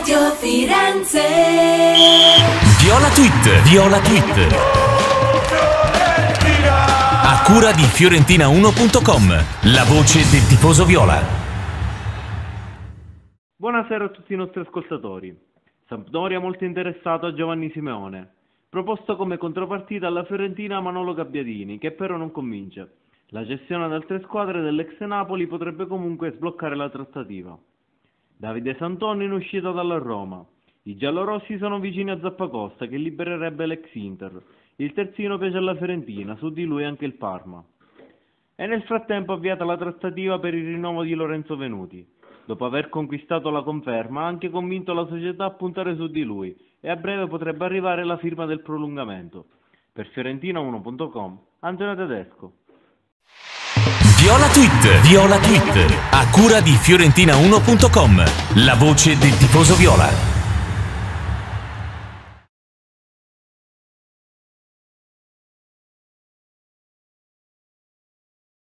Radio Firenze. Viola Tweet, Viola Tweet. A cura di Fiorentina1.com, la voce del tifoso viola. Buonasera a tutti i nostri ascoltatori. Sampdoria molto interessato a Giovanni Simeone, proposto come contropartita alla Fiorentina Manolo Gabbiadini, che però non convince. La gestione ad altre squadre dell'ex Napoli potrebbe comunque sbloccare la trattativa. Davide Santoni in uscita dalla Roma. I giallorossi sono vicini a Zappacosta che libererebbe l'ex Inter. Il terzino piace alla Fiorentina, su di lui anche il Parma. E nel frattempo avviata la trattativa per il rinnovo di Lorenzo Venuti. Dopo aver conquistato la conferma ha anche convinto la società a puntare su di lui e a breve potrebbe arrivare la firma del prolungamento. Per Fiorentina1.com, Antonio Tedesco. Viola Tweet, Viola Tweet. A cura di Fiorentina1.com, la voce del tifoso viola.